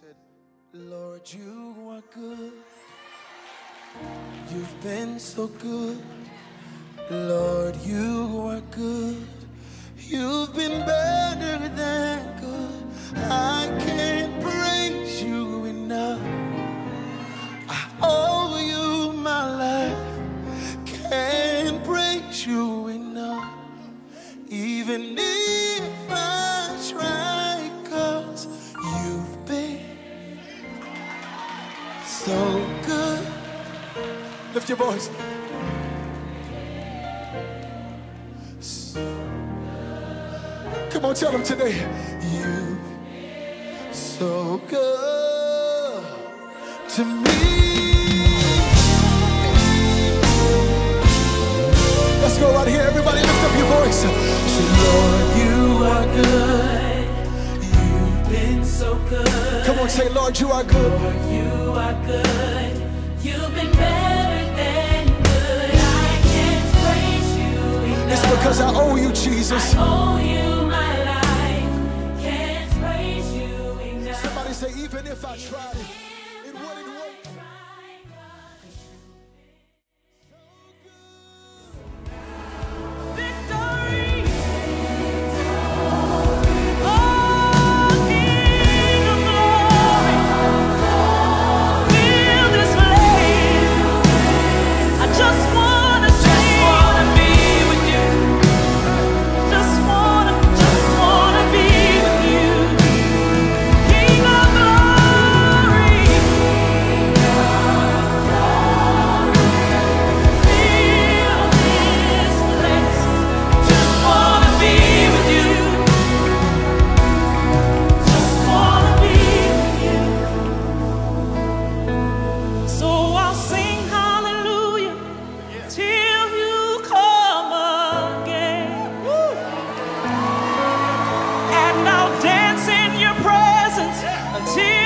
said, Lord, you are good. You've been so good. Lord, you are good. You've been better than good. Lift your voice. Come on, tell them today. You so good to me. Let's go right here. Everybody lift up your voice. Say, Lord, you are good. You've been so good. Come on, say, Lord, you are good. Lord, you are good. You've been better Cause I owe you, Jesus. I owe you my life. Can't praise you enough. Somebody say, even if I tried it, it wouldn't work. see